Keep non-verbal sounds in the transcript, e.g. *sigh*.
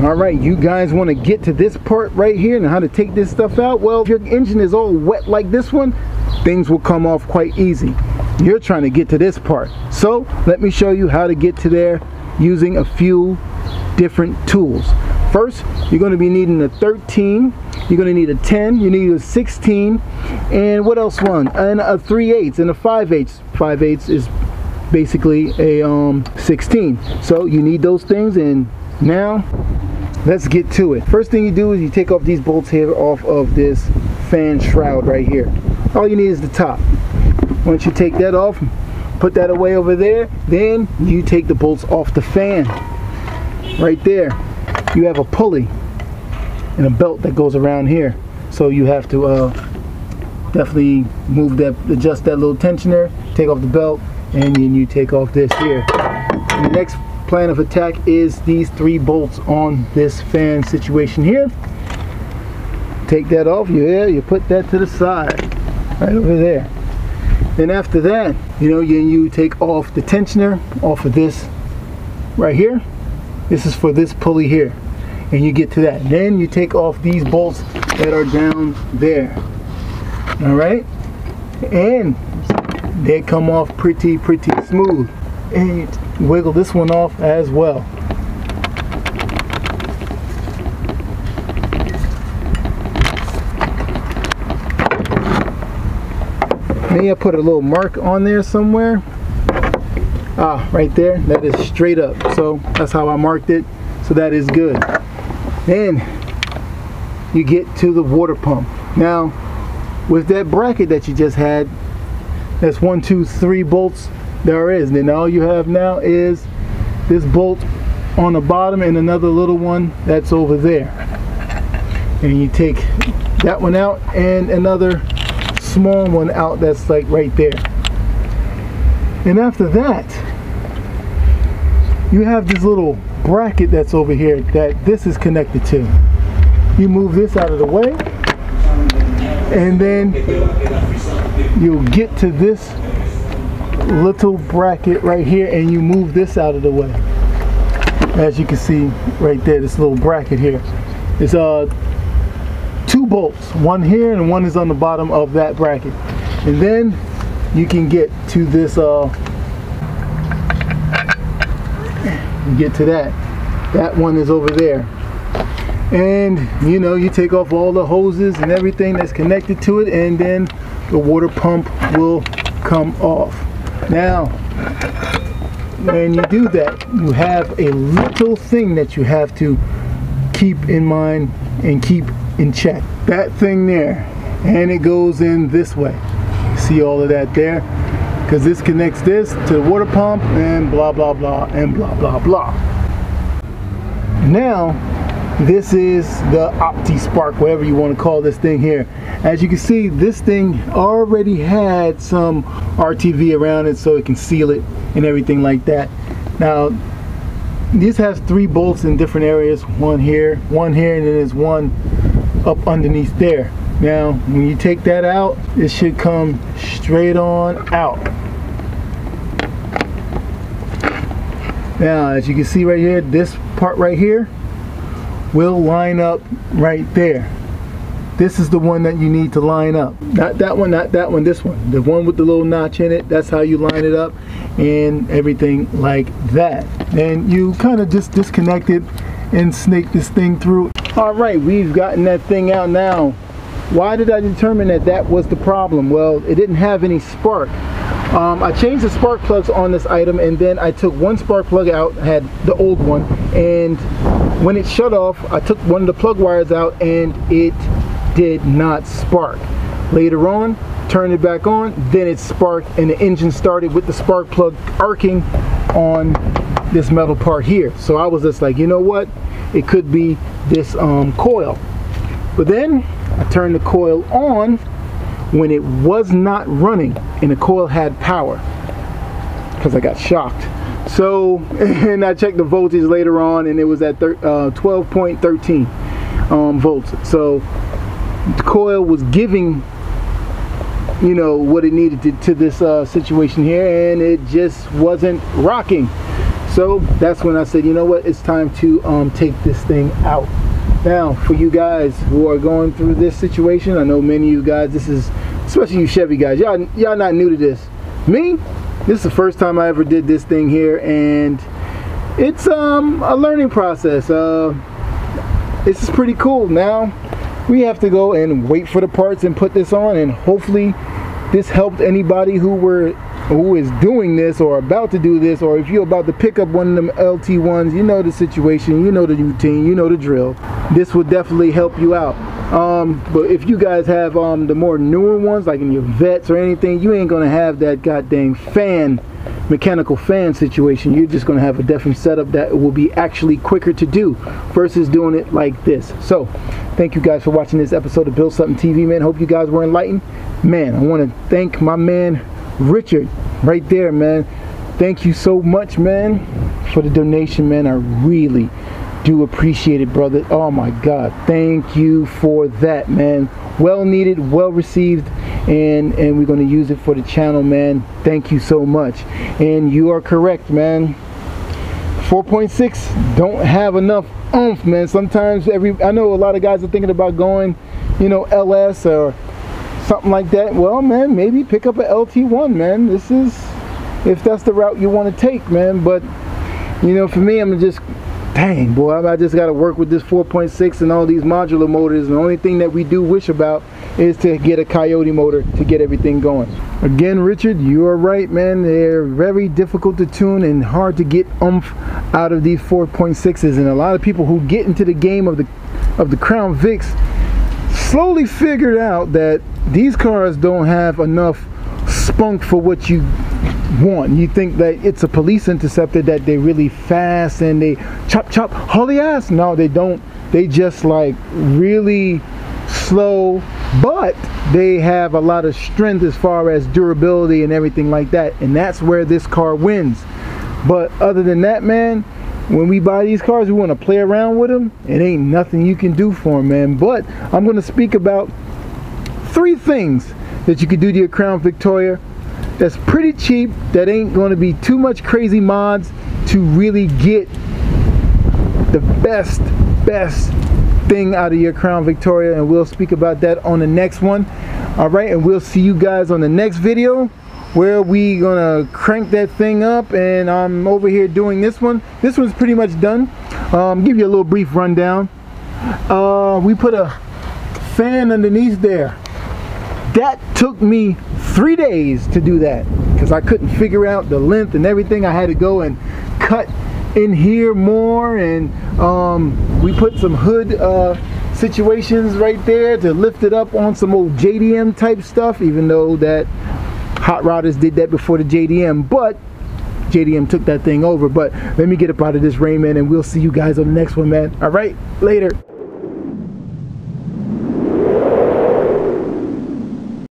All right, you guys want to get to this part right here and how to take this stuff out? Well, if your engine is all wet like this one, things will come off quite easy. You're trying to get to this part. So let me show you how to get to there using a few different tools. First, you're going to be needing a 13, you're going to need a 10, you need a 16, and what else one? And a 3 8 and a 5 8 5 8 is basically a um, 16. So you need those things and now let's get to it. First thing you do is you take off these bolts here off of this fan shroud right here. All you need is the top. Once you take that off, put that away over there, then you take the bolts off the fan. Right there, you have a pulley and a belt that goes around here. So you have to uh, definitely move that, adjust that little tensioner, take off the belt, and then you take off this here. And the next plan of attack is these three bolts on this fan situation here. Take that off, you, yeah, you put that to the side, right over there. Then after that, you know, you, you take off the tensioner off of this right here. This is for this pulley here. And you get to that. Then you take off these bolts that are down there. All right? And they come off pretty, pretty smooth. And wiggle this one off as well. May I put a little mark on there somewhere? Ah, right there, that is straight up. So that's how I marked it. So that is good. Then you get to the water pump. Now, with that bracket that you just had, that's one, two, three bolts there is. Then all you have now is this bolt on the bottom and another little one that's over there. And you take that one out and another small one out that's like right there. And after that, you have this little bracket that's over here that this is connected to. You move this out of the way and then you'll get to this little bracket right here and you move this out of the way. As you can see right there, this little bracket here. It's uh, two bolts, one here and one is on the bottom of that bracket. And then you can get to this uh, get to that. That one is over there. And you know, you take off all the hoses and everything that's connected to it and then the water pump will come off. Now, when you do that, you have a little thing that you have to keep in mind and keep in check. That thing there, and it goes in this way. See all of that there? because this connects this to the water pump and blah blah blah and blah blah blah now this is the Opti Spark whatever you want to call this thing here. As you can see this thing already had some RTV around it so it can seal it and everything like that. Now this has three bolts in different areas one here one here and then there's one up underneath there. Now, when you take that out, it should come straight on out. Now, as you can see right here, this part right here will line up right there. This is the one that you need to line up. Not that one, not that one, this one. The one with the little notch in it, that's how you line it up and everything like that. And you kind of just disconnect it and snake this thing through. All right, we've gotten that thing out now. Why did I determine that that was the problem? Well, it didn't have any spark. Um, I changed the spark plugs on this item and then I took one spark plug out, had the old one, and when it shut off, I took one of the plug wires out and it did not spark. Later on, turned it back on, then it sparked and the engine started with the spark plug arcing on this metal part here. So I was just like, you know what? It could be this um, coil. But then I turned the coil on when it was not running and the coil had power because I got shocked. So, *laughs* and I checked the voltage later on and it was at 12.13 uh, um, volts. So the coil was giving, you know, what it needed to, to this uh, situation here and it just wasn't rocking. So that's when I said, you know what, it's time to um, take this thing out. Now, for you guys who are going through this situation, I know many of you guys, this is, especially you Chevy guys, y'all, y'all not new to this. Me, this is the first time I ever did this thing here, and it's um, a learning process. Uh, this is pretty cool. Now, we have to go and wait for the parts and put this on, and hopefully this helped anybody who were who is doing this or about to do this or if you're about to pick up one of them LT ones you know the situation you know the routine you know the drill. This will definitely help you out. Um, but if you guys have um, the more newer ones like in your Vettes or anything you ain't gonna have that goddamn fan mechanical fan situation. You're just to have a different setup that will be actually quicker to do versus doing it like this. So thank you guys for watching this episode of Build Something TV man. Hope you guys were enlightened. Man I want to thank my man Richard, right there, man. Thank you so much, man, for the donation, man. I really do appreciate it, brother. Oh my God, thank you for that, man. Well needed, well received, and and we're gonna use it for the channel, man. Thank you so much. And you are correct, man. 4.6 don't have enough oomph, man. Sometimes every I know a lot of guys are thinking about going, you know, LS or something like that, well, man, maybe pick up a LT1, man. This is, if that's the route you want to take, man. But, you know, for me, I'm just, dang, boy, I just got to work with this 4.6 and all these modular motors. And the only thing that we do wish about is to get a Coyote motor to get everything going. Again, Richard, you are right, man. They're very difficult to tune and hard to get umph out of these 4.6s. And a lot of people who get into the game of the of the Crown Vics slowly figured out that these cars don't have enough spunk for what you want. You think that it's a police interceptor that they really fast and they chop chop holy ass. No, they don't. They just like really slow, but they have a lot of strength as far as durability and everything like that. And that's where this car wins. But other than that, man, when we buy these cars, we want to play around with them. It ain't nothing you can do for them, man. But I'm going to speak about three things that you could do to your Crown Victoria that's pretty cheap, that ain't going to be too much crazy mods to really get the best, best thing out of your Crown Victoria. And we'll speak about that on the next one. All right, and we'll see you guys on the next video where we gonna crank that thing up and I'm over here doing this one. This one's pretty much done. Um, give you a little brief rundown. Uh, we put a fan underneath there. That took me three days to do that because I couldn't figure out the length and everything. I had to go and cut in here more and um, we put some hood uh, situations right there to lift it up on some old JDM type stuff even though that Hot Rodders did that before the JDM, but JDM took that thing over. But let me get up out of this rain, man, and we'll see you guys on the next one, man. All right, later.